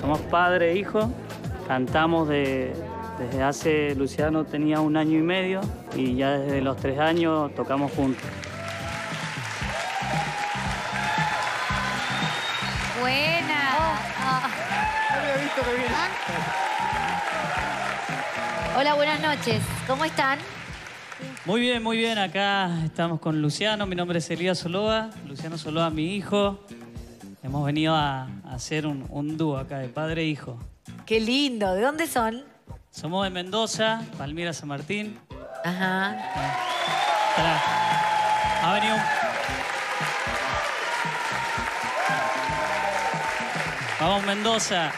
somos padre e hijo. Cantamos de- desde hace, Luciano tenía un año y medio y ya desde los tres años tocamos juntos. Buena. Hola, buenas noches. ¿Cómo están? Muy bien, muy bien. Acá estamos con Luciano. Mi nombre es Elías Soloa. Luciano Soloa, mi hijo. Hemos venido a, a hacer un, un dúo acá de padre e hijo. Qué lindo. ¿De dónde son? Somos de Mendoza, Palmira San Martín. Ajá. Tra- Ha venido un- Vamos, Mendoza.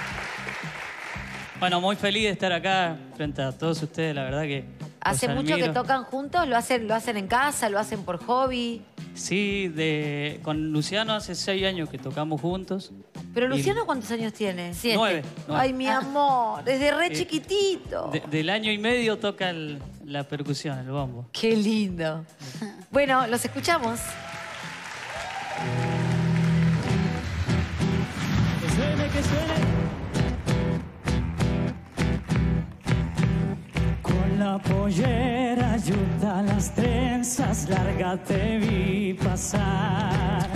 Bueno, muy feliz de estar acá frente a todos ustedes, la verdad que. ¿Hace mucho que admiro. tocan juntos? ¿Lo hacen, ¿Lo hacen en casa? ¿Lo hacen por hobby? Sí, de, con Luciano hace seis años que tocamos juntos. ¿Pero Y- Luciano cuántos años tiene? Nueve. nueve. Ay, mi amor, desde re Eh, chiquitito. De- del año y medio toca el- la percusión, el bombo. Qué lindo. Bueno, los escuchamos. Que suene, que suene. La pollera ayuda las trenzas, larga te vi pasar.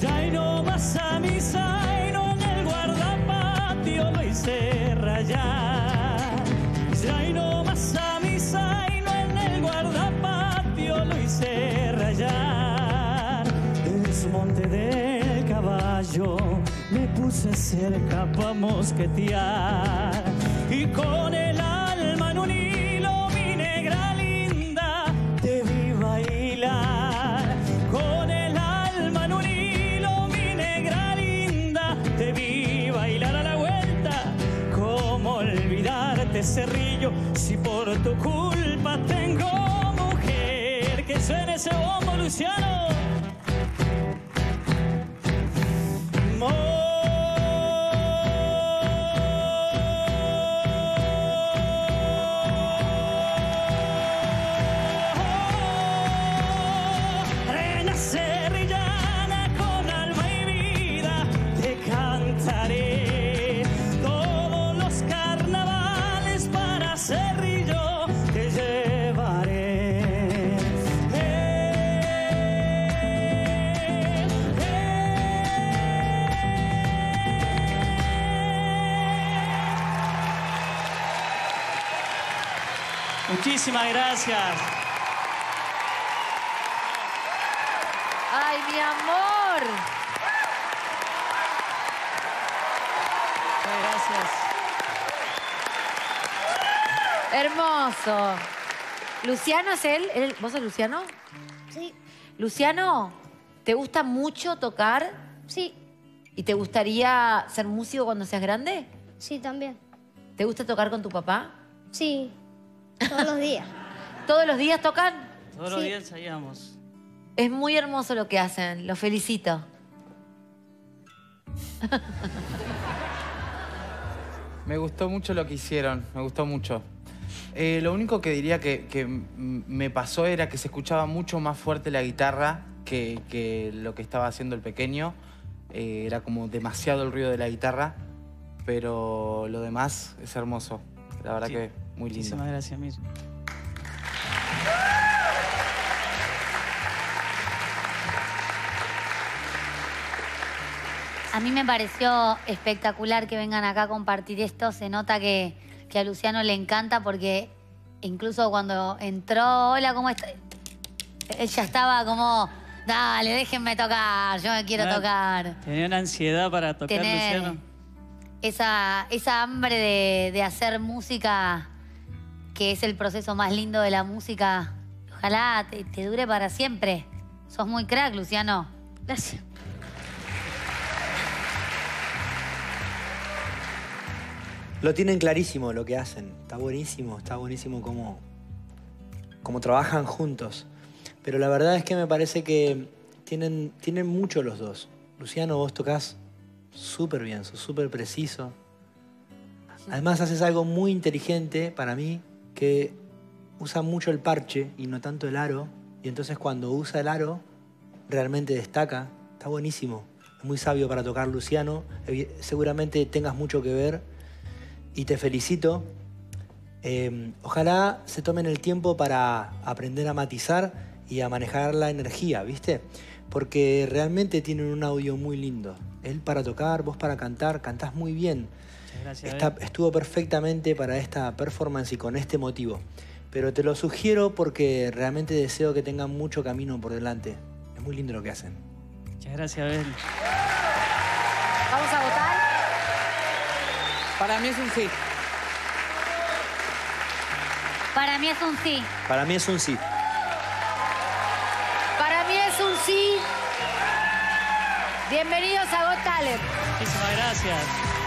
Ya y no vas a mi zaino en el guardapatio lo hice rayar. Ya y no vas a mi zaino en el guardapatio lo hice rayar. Desmonte del caballo, me puse cerca pa' mosquetear. Y con el si por tu culpa tengo mujer? Que suene ese bombo, Luciano. Muchísimas gracias. Ay, mi amor. Muchas gracias. Hermoso. ¿Luciano es él? ¿Él- ¿Vos sos Luciano? Sí, Luciano, ¿te gusta mucho tocar? sí, ¿Y te gustaría ser músico cuando seas grande? sí también. ¿Te gusta tocar con tu papá? Sí, todos los días. ¿Todos los días tocan? Todos los Sí. días ensayamos. Es muy hermoso lo que hacen, los felicito. Me gustó mucho lo que hicieron, me gustó mucho. Eh, lo único que diría que, me pasó era que se escuchaba mucho más fuerte la guitarra que, que lo que estaba haciendo el pequeño. Eh, era como demasiado el ruido de la guitarra, pero lo demás es hermoso. La verdad Sí. que muy lindo. Muchísimas gracias mismo. A mí me pareció espectacular que vengan acá a compartir esto. Se nota que, que a Luciano le encanta porque incluso cuando entró, hola, ¿cómo está? Él ya estaba como, dale, déjenme tocar, yo me quiero Ah, tocar. Tenía una ansiedad para tocar, Tener Luciano. esa, esa hambre de, de hacer música, que es el proceso más lindo de la música. Ojalá te, te dure para siempre. Sos muy crack, Luciano. Gracias. Lo tienen clarísimo lo que hacen. Está buenísimo, está buenísimo cómo, cómo trabajan juntos. Pero la verdad es que me parece que tienen, tienen mucho los dos. Luciano, vos tocas súper bien, sos súper preciso. Además haces algo muy inteligente para mí, que usa mucho el parche y no tanto el aro. Y entonces cuando usa el aro, realmente destaca. Está buenísimo. muy sabio para tocar Luciano. Seguramente tengas mucho que ver y te felicito. Eh, ojalá se tomen el tiempo para aprender a matizar y a manejar la energía, ¿viste? Porque realmente tienen un audio muy lindo. Él para tocar, vos para cantar, cantás muy bien. Muchas gracias. Está- estuvo perfectamente para esta performance y con este motivo. Pero te lo sugiero porque realmente deseo que tengan mucho camino por delante. Es muy lindo lo que hacen. Muchas gracias, Abel. ¿Vamos a votar? Para mí es un sí. Para mí es un sí. Para mí es un sí. Para mí es un sí. Bienvenidos a Got Talent. Muchísimas gracias.